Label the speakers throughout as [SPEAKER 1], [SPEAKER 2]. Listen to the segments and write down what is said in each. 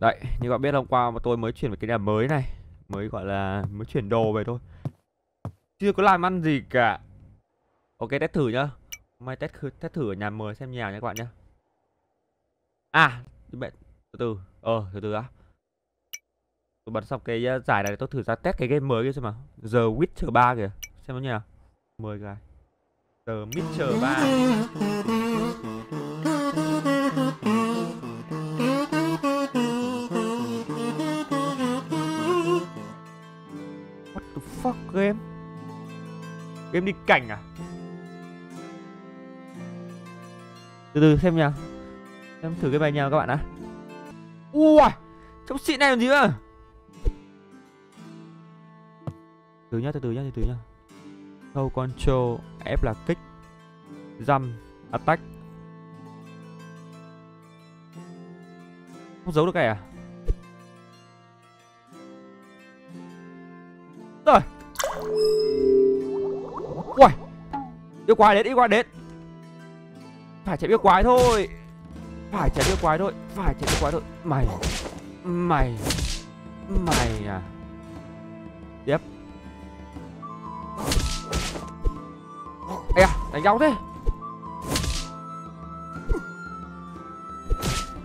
[SPEAKER 1] Đấy, như các bạn biết hôm qua mà tôi mới chuyển về cái nhà mới này. Mới gọi là mới chuyển đồ về thôi. Chưa có làm ăn gì cả. Ok, test thử nhá. Mai test, thử- test thử ở nhà mới xem nhà nha các bạn nhá. À, mẹ, từ từ. Ờ, từ từ á Tôi bật xong cái ờ, giải này tôi thử ra test cái game mới kia xem mà The Witcher 3 kìa. Xem nó như nào. 10 cái. The Witcher 3 fuck game? Game đi cảnh à? Từ từ xem nha em thử cái bài nhà các bạn đã Ui Trong xịn này làm gì cơ Từ nhá, từ từ nhá, từ từ nhá. Hold control, F là kích. Jump, Attack. Không giấu được cái à? Yêu quái đến, yêu quái đến. Phải chạy yêu quái thôi. Phải chạy yêu quái thôi Phải chạy yêu quái thôi. Mày Mày Mày à. Tiếp Ê à, đánh nhau thế.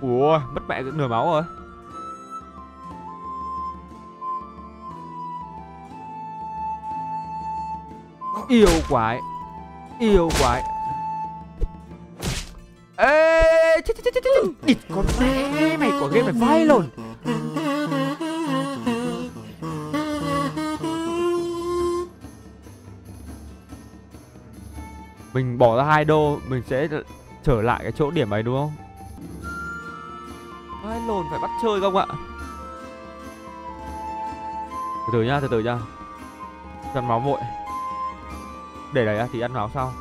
[SPEAKER 1] Ủa, mất mẹ nửa máu rồi. Yêu quái. Yêu quái. Ê, chết chết chết chết chết. Địt con mẹ mày của game mày vay lồn Mình bỏ ra hai đô, Mình sẽ trở lại cái chỗ điểm ấy, đúng không? Vai lồn phải bắt chơi không ạ? Từ từ nhá, từ từ nhá. Ăn máu vội để đấy à thì ăn máu sau.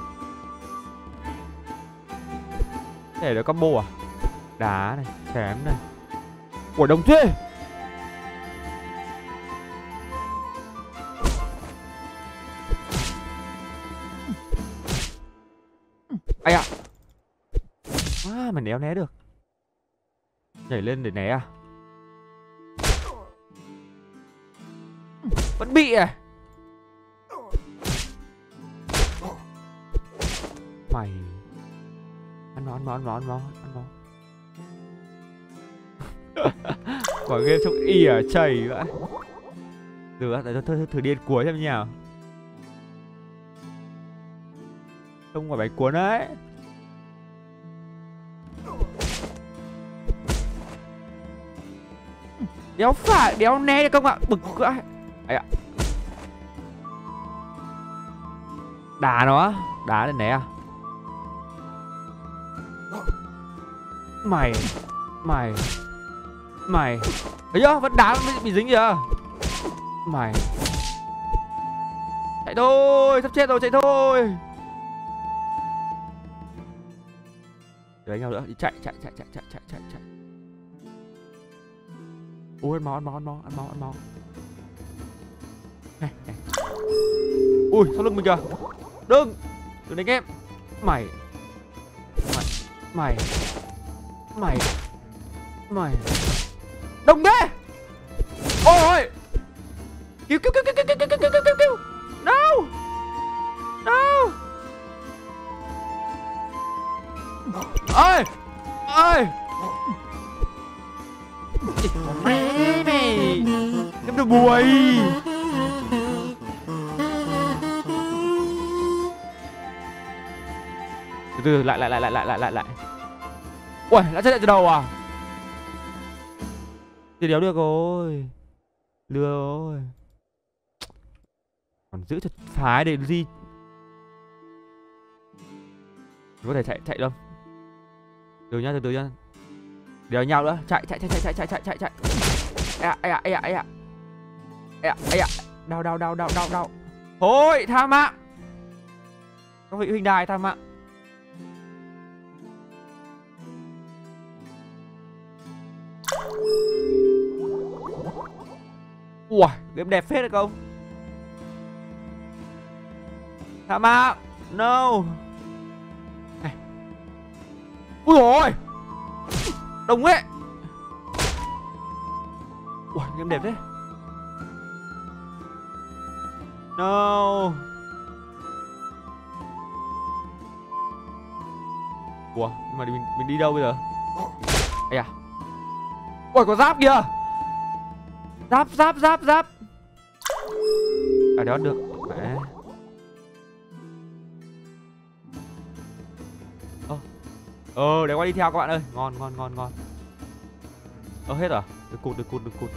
[SPEAKER 1] Để đấy combo à? Đá này chém này. Của đồng thuê! Ai ạ? À, mình néo né được. Nhảy lên để né à? Vẫn bị à? Mày ăn món ăn món ăn máu ăn máu ăn quả game trông y à, ở chảy vậy. Được để tôi thử, thử điên cuối xem như nào không quả bánh cuốn đấy. Đéo phải đéo né được không ạ bực quá. Ấy ạ. Đá nó đá để né à? Mày. Mày. Mày. Thấy chưa? Vẫn đá bị, bị dính kìa. Mày. Chạy thôi. Sắp chết rồi chạy thôi. Đánh nhau nữa. Đi chạy chạy chạy chạy chạy chạy chạy chạy. Ui ăn máu ăn máu ăn máu ăn máu ăn máu. Này, này. Ui sau lưng mình kìa. Đừng. Đừng đánh em. Mày. Mày. Mày. Mày. Mày. Đồng bê Ôi Cứu cứu cứu cứu cứu cứu cứu cứu cứu cứu No No Ơi Ơi Mẹ mày Em được bùi Từ từ lại lại lại lại lại lại lại lại. Ui, đã chết lại từ đầu à? Thì đéo được rồi. Lừa rồi. Còn giữ thật phái để gì? Có thể chạy chạy đâu. Từ nhá, từ từ nhá. Đéo nhau nữa, chạy chạy chạy chạy chạy chạy chạy chạy. Ây à, ây à, ây à, ây à. Ây à, ây à. Đau đau đau đau đau đau. Thôi, tha mạng. Các vị huynh đài tha mạng. Ui, game đẹp phết đấy không? Thả mạng No. Này. Ui rồi Đồng ấy. Ui, game đẹp thế. No. Ủa, nhưng mà mình, mình đi đâu bây giờ? Ây à Ôi có giáp kìa. Giáp, giáp, giáp, giáp. À, đó được. Mẹ. Ờ Ờ, để qua đi theo các bạn ơi. Ngon, ngon, ngon, ngon. Ơ, hết rồi à? Được cụt, được cụt, được cụt.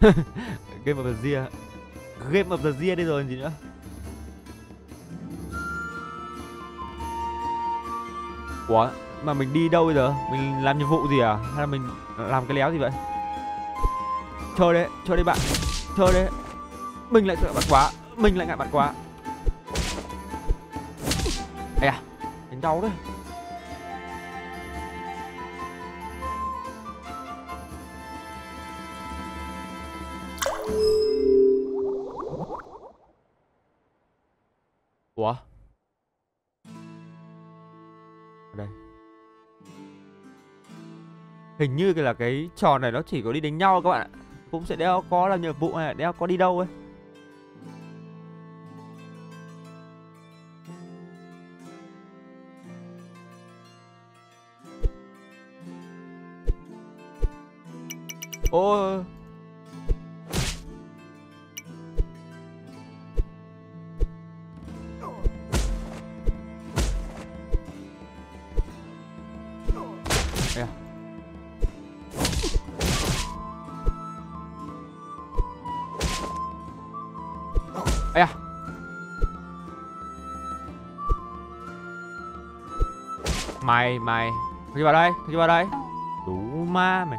[SPEAKER 1] Game of the Year. Game of the Year đây rồi gì nữa? Ủa mà mình đi đâu bây giờ? Mình làm nhiệm vụ gì à? Hay là mình làm cái léo gì vậy? Chơi đấy Chơi đấy bạn. Chơi đấy. Mình lại sợ bạn quá. Mình lại ngại bạn quá. Ê à Đánh đau đấy. Hình như là cái trò này nó chỉ có đi đánh nhau các bạn ạ. Cũng sẽ đeo có làm nhiệm vụ hay là đeo có đi đâu ấy. Ô Mày mày. Thôi vào đây Thôi vào đây. Đủ ma mày.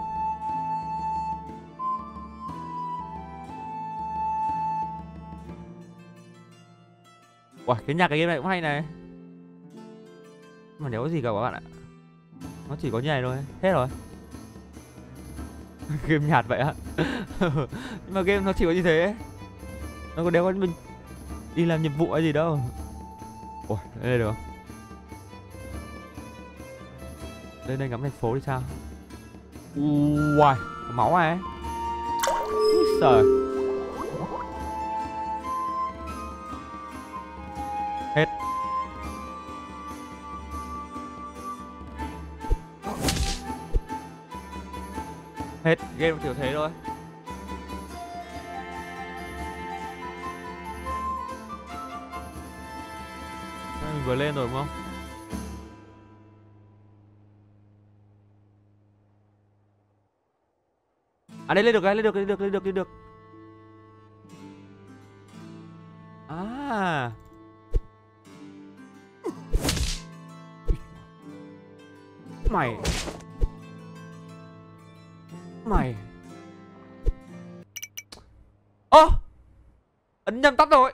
[SPEAKER 1] Ủa cái nhạc cái game này cũng hay này. Mà nếu có gì cả các bạn ạ Nó chỉ có như này thôi Hết rồi. Game nhạt vậy á Nhưng mà game nó chỉ có như thế. Nó có đéo có mình Đi làm nhiệm vụ hay gì đâu. Ủa đây được không Lên đây ngắm thành phố đi sao? Uầy. Có máu này Úi giời. Hết. Hết. Game kiểu thế thôi. Mình vừa lên rồi đúng không À đây, lên được lên được lên được lên được lên được. À. Mày. Mày. Ơ, Ấn nhầm tắt rồi.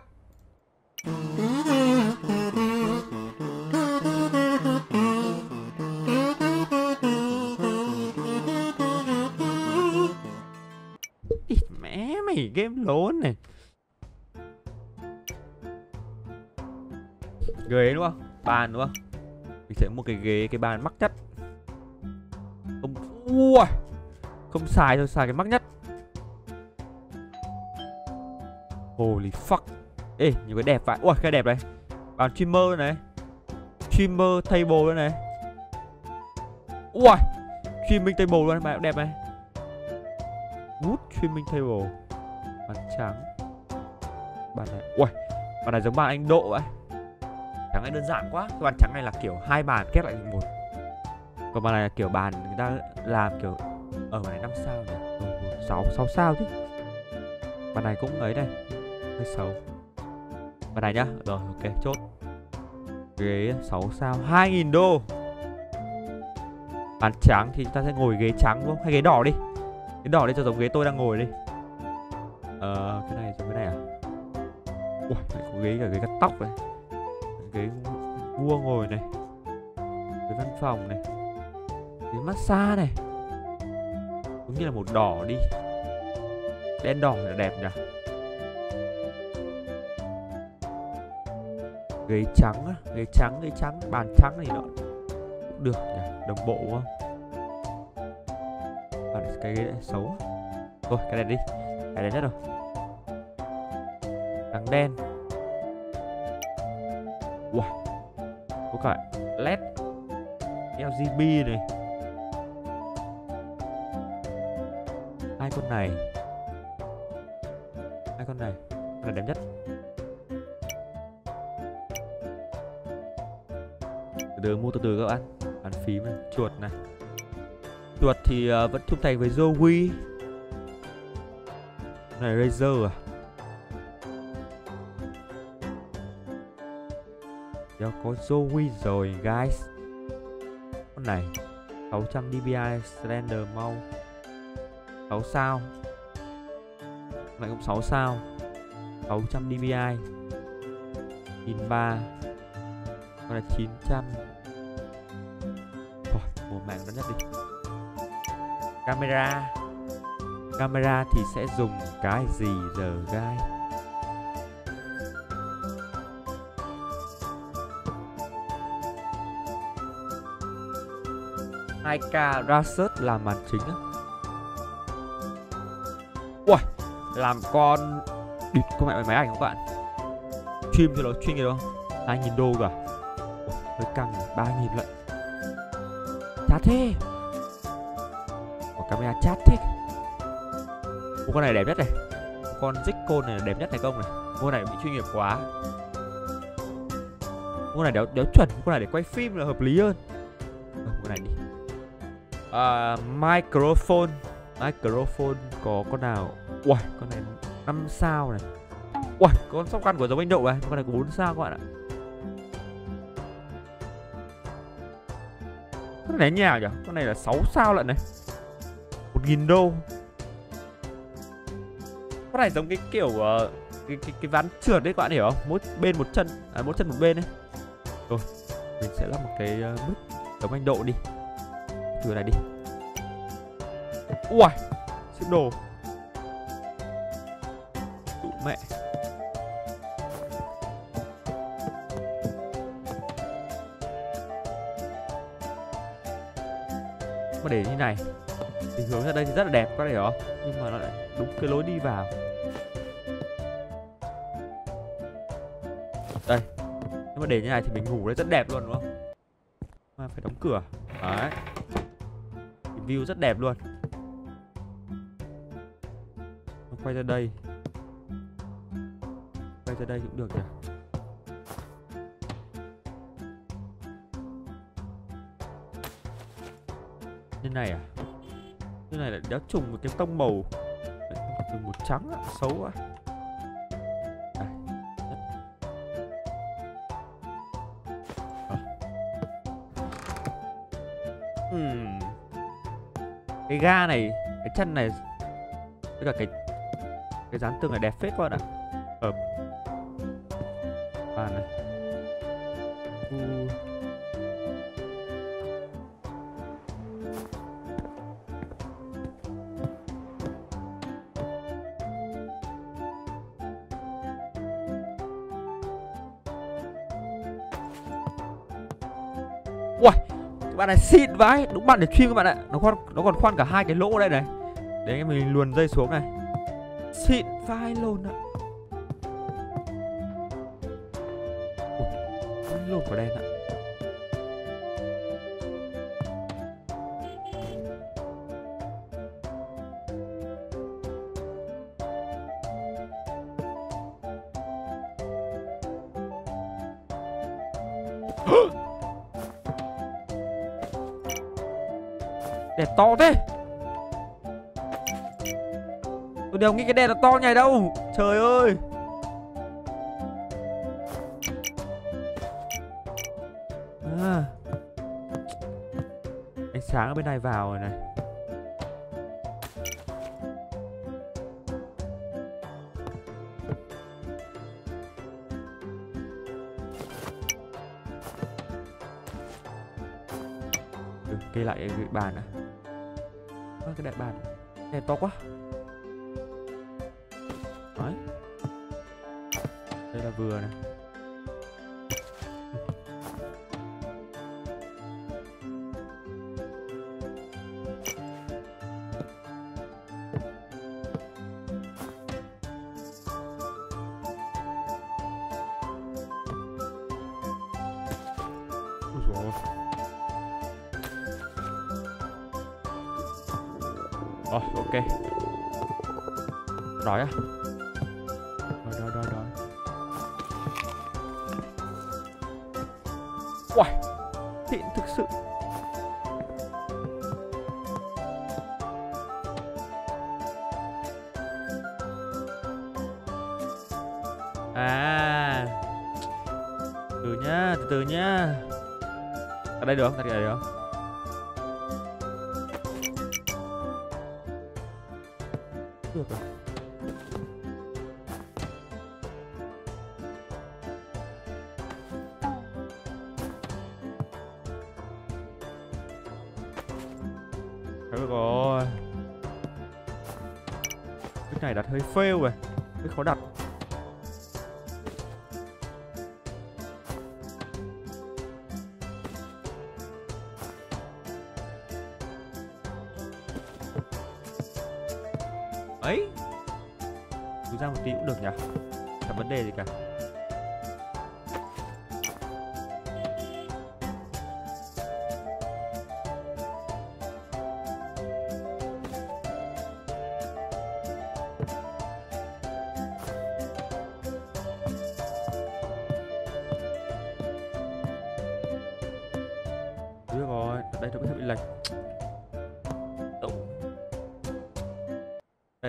[SPEAKER 1] Mẹ game lốn này. Ghế đúng không? Bàn đúng không? Mình sẽ mua cái ghế, cái bàn mắc nhất. Không Ui Không xài thôi, xài cái mắc nhất. Holy fuck. Ê, nhiều cái đẹp vậy. Ui, cái đẹp này. Bàn streamer này. Streamer table đây này. Ui Streaming table luôn, bài cũng đẹp này. Wood streaming table. Bàn trắng. Bàn này Ui Bàn này giống bàn Anh Độ vậy. Trắng này đơn giản quá Cái bàn trắng này là kiểu hai bàn kết lại thành một. Còn bàn này là kiểu bàn người ta làm kiểu Ở bàn này 5 sao nhỉ? Sáu 6, 6 sao chứ. Bàn này cũng ấy này Hơi xấu. Bàn này nhá Rồi ok chốt. Ghế 6 sao 2.000 đô. Bàn trắng thì chúng ta sẽ ngồi ghế trắng đúng không? Hay ghế đỏ đi. Ghế đỏ đi cho giống ghế tôi đang ngồi đi. Ờ cái này giống cái này à? Ui lại có ghế cả ghế cắt tóc này. Ghế vua ngồi này. Ghế văn phòng này. Ghế massage này. Giống như là một đỏ đi. Đen đỏ là đẹp nhỉ? Ghế trắng á Ghế trắng, ghế trắng, bàn trắng này nọ. Cũng được nhỉ, đồng bộ quá. Và cái ghế này xấu. Thôi cái này đi cái này nhất rồi trắng đen. Wow. Có cả led. RGB này. Hai con này. Hai con này. Là đẹp nhất. Từ từ mua từ từ các bạn. Bàn phím này. Chuột này. Chuột thì uh, vẫn trung thành với Zoe này Razer à? Giờ có Zoe rồi guys. Con này 600 dpi Slender mau. 6 sao? Con này cũng 6 sao. 600 dpi in ba, Con này 900 Thôi một mạng nó nhất đi. Camera. Camera thì sẽ dùng cái gì giờ gai? hai k Rasus làm màn chính á. Ui Làm con Địt con mẹ máy ảnh các bạn? Stream cho nó chuyên gì đó, 2.000 đô cả à? Ui, hơi căng 3.000 lận. Chát thế. Ủa, camera chát thế. Ô, con này đẹp nhất này. Con Zico này đẹp nhất này công này? Con này bị chuyên nghiệp quá. Con này đéo, đéo chuẩn Con này để quay phim là hợp lý hơn. À, Con này đi. À, Microphone. Microphone có con nào? Uầy con này 5 sao này. Uầy con sóc căn của giống anh Đậu này Con này có 4 sao các bạn ạ. Con này nhà nhỉ? Con này là 6 sao lận này. 1.000 đô. Con này giống cái kiểu uh, cái, cái, cái ván trượt đấy các bạn hiểu không? Mỗi bên một chân À mỗi chân một bên đấy Rồi Mình sẽ lắp một cái ờ, uh, giống anh Độ đi. Thử này đi. Ui Xếp đồ Tụ mẹ. Mà để như này Thì hướng ra đây thì rất là đẹp có thể hiểu không? Nhưng mà nó lại đúng cái lối đi vào. Đây Nhưng mà để như này thì mình ngủ đấy rất đẹp luôn, đúng không? Mà phải đóng cửa. Đấy. View rất đẹp luôn. Quay ra đây. Quay ra đây cũng được nhỉ? Như này à? Như này là đéo trùng với cái tông màu từ một trắng á, xấu quá. À, cái ga này cái chân này với cả cái cái dán tường này đẹp phết quá ạ. Bạn này xịn vãi. Đúng bạn để chuyên các bạn ạ. Nó còn nó còn khoan cả hai cái lỗ đây này. Để em mình luồn dây xuống này. Xịn vai luôn ạ. Ui, lồn của đen ạ. Đèn to thế. Tôi đều nghĩ cái đèn là to nhảy đâu. Trời ơi. À. Ánh sáng ở bên này vào rồi này. Kê lại cái bàn à, cái đại bàn này to quá. Đấy. Đây là vừa này. Rồi, ok. Rồi á? Rồi rồi rồi rồi Uầy, xịn thực sự. À Từ từ nhá, từ từ nhá Ở đây được không? Đặt cái này được không? Cái này đặt hơi fail rồi. Hơi khó đặt. Ấy? Cứ ra một tí cũng được nhỉ? Chẳng vấn đề gì cả.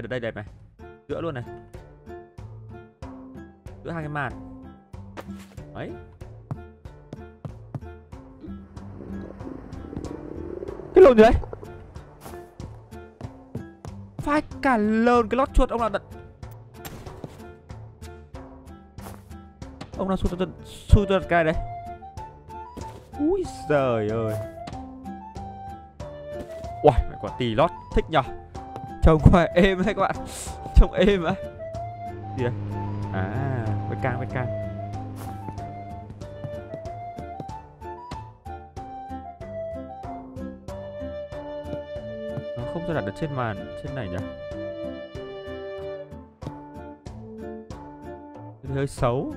[SPEAKER 1] Đây, đây đẹp này. Giữa luôn này. Giữa hai cái màn. Ấy, Cái lồn gì đấy? Phai cả lồn cái lót chuột ông nào đặt. Ông nào xui tôi xui tôi đặt cái đấy. Ui giời ơi. Uầy, mẹ quả tì lót thích nhở Trông qua êm đấy các bạn. Trông êm đấy Gì đây À, với can với can Nó không cho đặt được trên màn Trên này nhỉ? Hơi xấu.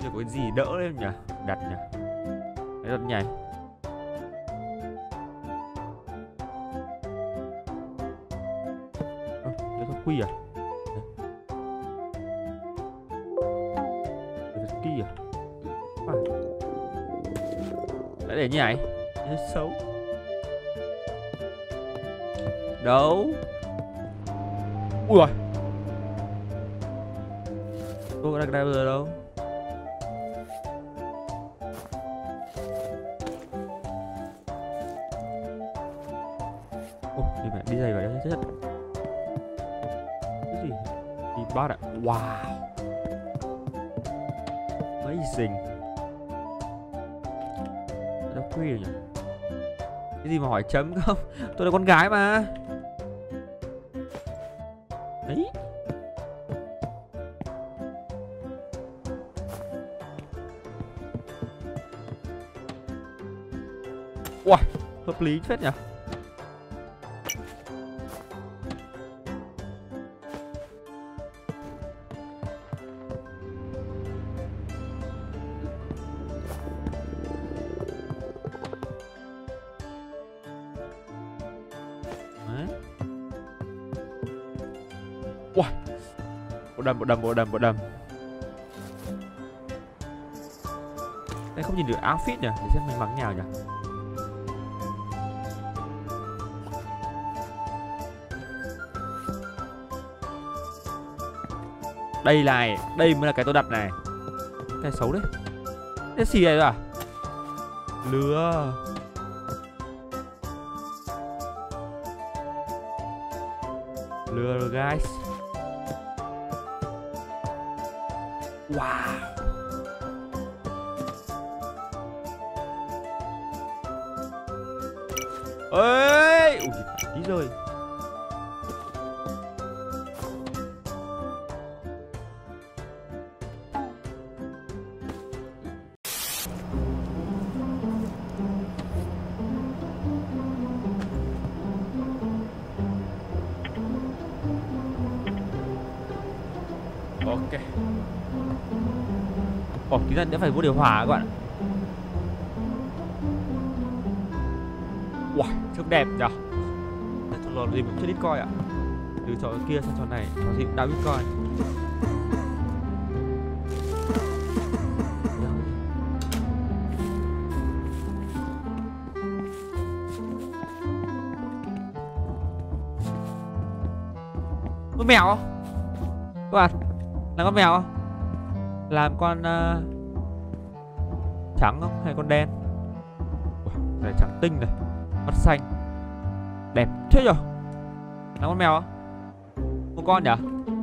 [SPEAKER 1] Giờ có cái gì đỡ lên nhỉ? Đặt nhỉ? Đấy đặt nhảy quy à? Kỳ à? Đã để như này Nó xấu. Đâu? Ui rồi Tôi có đặt driver đâu Wow Amazing Đâu quy rồi nhỉ? Cái gì mà hỏi chấm không? Tôi là con gái mà Đấy Wow, hợp lý phết nhỉ? Wow. Bộ đầm, bộ đầm, bộ đầm, bộ đầm. Đây không nhìn được outfit nhỉ? Để xem mình mặc nhào nhỉ? Đây này, đây mới là cái tôi đặt này. Cái xấu đấy. Cái xì này rồi à? Lừa. Lừa rồi guys. Rồi. Ok. Ồ, chúng ta đã phải mua điều hòa các bạn ạ. Wow, trông đẹp nhở để gì cũng chưa Bitcoin ạ Từ trò kia sang trò này Trò gì cũng đã Bitcoin Con mèo không? Các bạn à, Là con mèo không? Làm con uh, Trắng không? Hay con đen? Ủa, này trắng tinh này Mắt xanh Đẹp thế rồi là con mèo không? Một con nhở?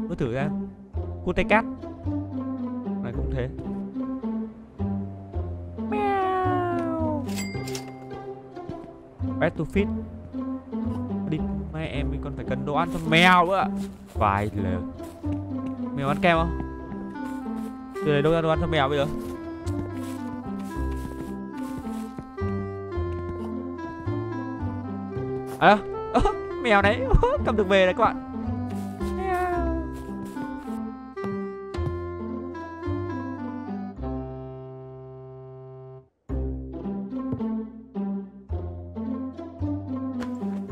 [SPEAKER 1] Cứ thử ra Cua tay cát Này cũng thế Mèo Pet to fit Đi Mai em mình còn phải cần đồ ăn cho mèo nữa Vài lờ Mèo ăn kem không? Từ đây đâu ra đồ ăn cho mèo bây giờ? À, à mèo đấy. Cầm được về đấy các bạn.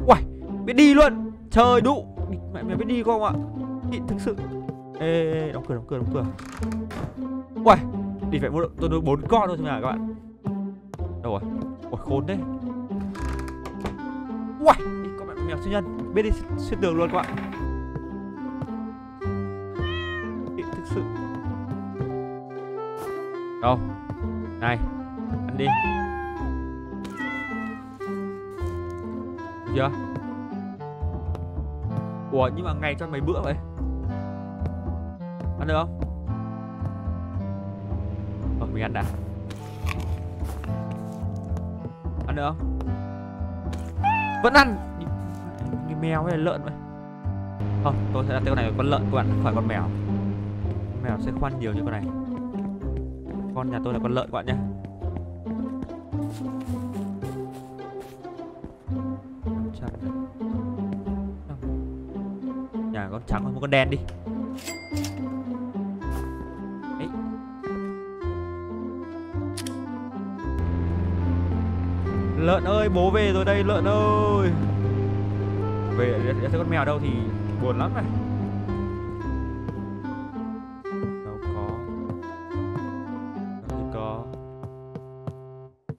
[SPEAKER 1] Uầy, biết đi luôn. Trời đụ. Mẹ mày biết đi không ạ? Nhịn thực sự. Ê, ê, đóng cửa đóng cửa đóng cửa. Uầy Đi phải mua tôi nuôi bốn con thôi trong nhà các bạn. Đâu rồi? Uầy khốn đấy Uầy Đi mèo siêu nhân, Biết đi xuyên đường luôn các bạn. Nhịn thực sự. Đâu? Này, Ăn đi. Được chưa? Ủa, nhưng mà ngày cho mấy bữa vậy? Ăn được không? Ờ mình ăn đã. Ăn được không? Vẫn ăn mèo hay là lợn vậy? Không, tôi sẽ đặt tên con này là con lợn, các bạn Không phải con mèo mèo sẽ khoan nhiều như con này. Con nhà tôi là con lợn, các bạn nhé. Nhà con trắng hơn một con đen đi. Đấy. Lợn ơi, bố về rồi đây, lợn ơi. Về để thấy con mèo đâu thì buồn lắm này. Đâu có. Đâu thì có.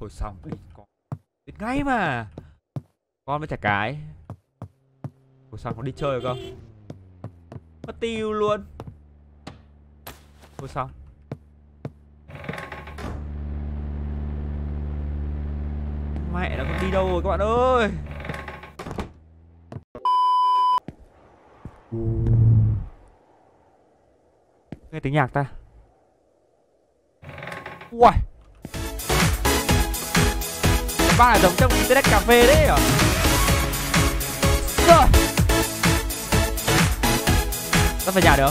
[SPEAKER 1] Thôi xong đi có Biết ngay mà. Con với chả cái. Ủa sao nó đi chơi được không Mất tiêu luôn. Ủa sao Mẹ nó còn đi đâu rồi các bạn ơi? Nghe tiếng nhạc ta. Uầy. Ba là giống trong internet cà phê đấy à Rồi Tao về nhà được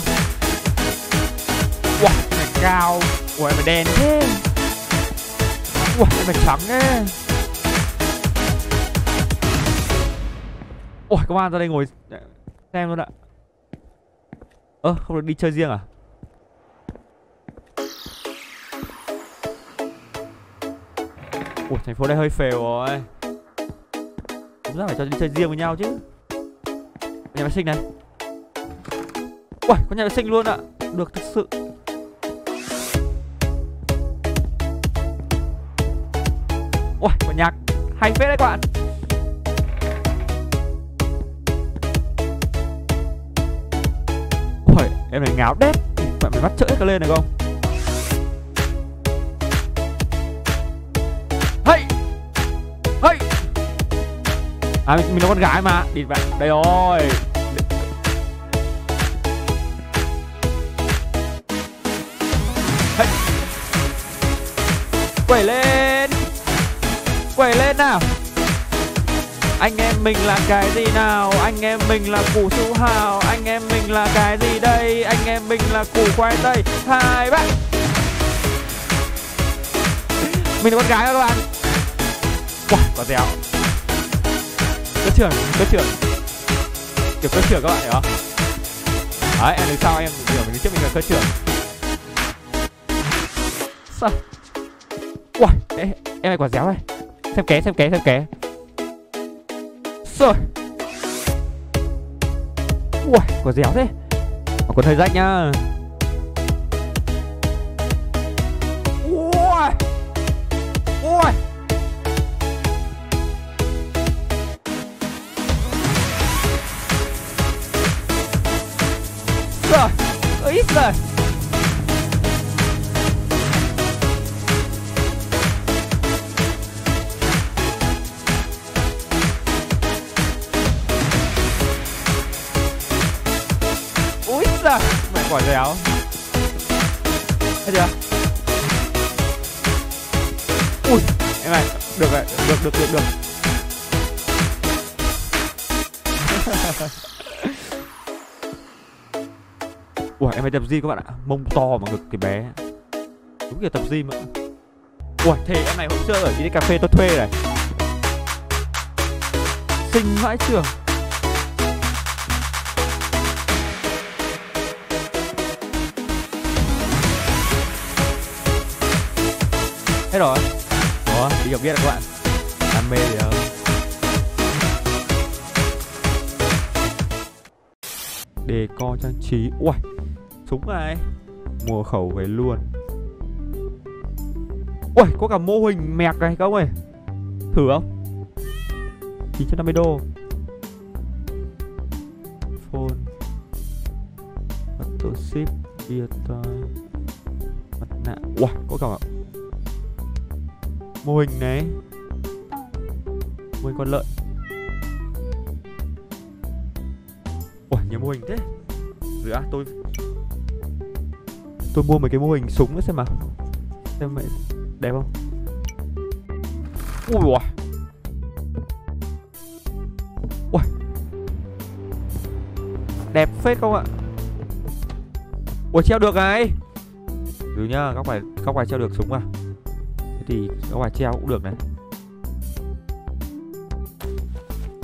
[SPEAKER 1] Uầy Wow, mày cao. Uầy mày đen thế. Wow, mày trắng thế. Ôi, các bạn ra đây ngồi xem luôn ạ. Ơ, không được đi chơi riêng à? Ủa, thành phố đây hơi phèo rồi. Chúng ta phải cho đi chơi riêng với nhau chứ. Nhà vệ sinh này. Uầy, có nhà vệ sinh luôn ạ. Được thực sự. Uầy, có nhạc Hay phết đấy các bạn. Uầy, em này ngáo đét. Bạn phải bắt chữ cái lên này không? À mình, mình là con gái mà. Địt bạn Đây rồi. Quẩy lên. Quẩy lên nào. Anh em mình là cái gì nào? Anh em mình là củ su hào. Anh em mình là cái gì đây? Anh em mình là củ khoai tây. Hai bạn Mình là con gái các bạn. Wow, có dẻo. Cơ trưởng, cơ trưởng Kiểu cơ trưởng các bạn hiểu không? Đấy, em đứng sau em hiểu mình đứng trước mình là cơ trưởng Sao? Uầy, em này quả déo này. Xem ké, xem ké, xem ké. Rồi. Ui quả déo thế. Mà còn hơi rách nhá. Rồi. Úi giời. Mẹ quả dẻo Thấy chưa? Ui Em này Được rồi, Được được được được. Em phải tập gym các bạn ạ. Mông to mà ngực thì bé. Đúng kiểu tập gym ạ. Ui thế em này hôm trước ở đi cà phê tôi thuê này. Xinh vãi trường. Hết rồi. Đó đi học biết các bạn. Đam mê gì đâu Đề co trang trí. Ui, súng này. Mua khẩu về luôn. Ui, có cả mô hình mẹc này các ông ơi. Thử không? 950 đô. Phone. Auto ship Ear tie Mặt nạ. Ui, có cả mô hình này. Mô hình con lợn. Ủa nhiều mô hình thế. Rồi à tôi tôi mua mấy cái mô hình súng nữa xem mà xem mày đẹp không? Ui ủa ui đẹp phết không ạ? Ủa treo được này. Từ nhá các phải các phải treo được súng à? Thế thì các ngoài treo cũng được này.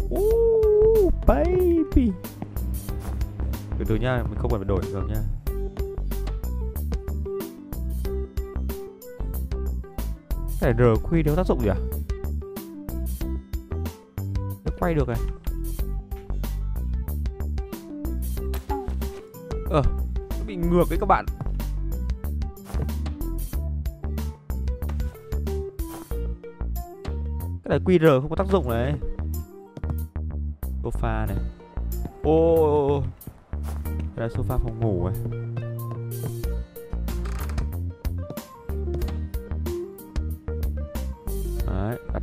[SPEAKER 1] Ooh, baby. Từ từ nhá mình không cần phải đổi được nhá. Cái này RQ đều tác dụng gì à? Nó quay được này. Ờ nó bị ngược đấy các bạn. Cái này QR không có tác dụng này. Sofa này. Ô ô ô Cái là sofa phòng ngủ này.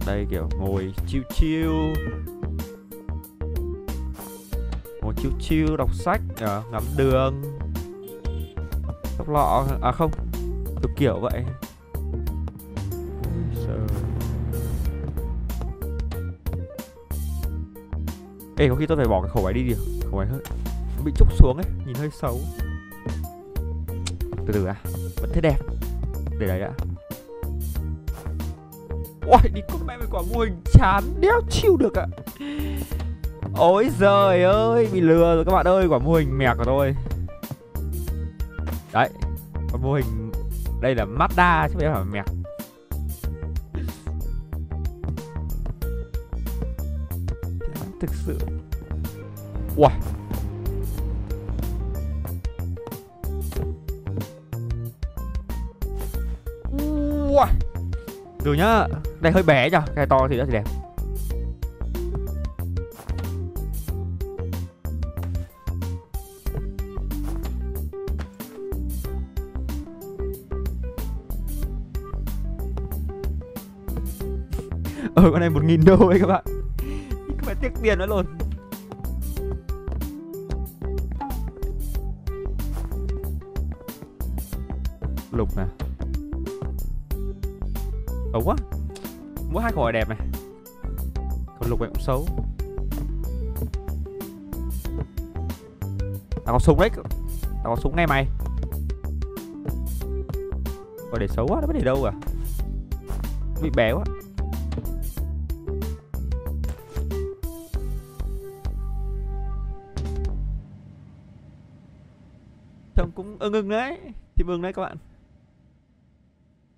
[SPEAKER 1] Đây kiểu ngồi chiêu chiêu ngồi chiêu chiêu đọc sách à, ngắm đường. Tóc lọ à không kiểu kiểu vậy. Ê có khi tôi phải bỏ cái khẩu ấy đi đi Khẩu ấy hơi Bị trúc xuống ấy Nhìn hơi xấu. Từ từ à Vẫn thấy đẹp. Để đấy đã. Ôi, đi con mẹ mày quả mô hình chán đéo chịu được ạ. Ôi giời ơi, Bị lừa rồi các bạn ơi, Quả mô hình mẹc của tôi. Đấy, Quả mô hình, Đây là Mazda chứ không phải là mẹc. Thực sự. Wow Wow Từ nhá. Đây hơi bé nhở, Cái to thì rất thì đẹp. Ờ con này một nghìn đô ấy các bạn. Phải tiếc tiền nữa luôn. Lục nè. Ẩu quá mỗi hai khẩu đẹp này. Còn lục này cũng xấu. Tao có súng đấy, tao có súng ngay mày. Còn để xấu quá, nó mới để đâu à? Bị bé quá. Trông cũng ưng ưng đấy. Thì mừng đấy các bạn.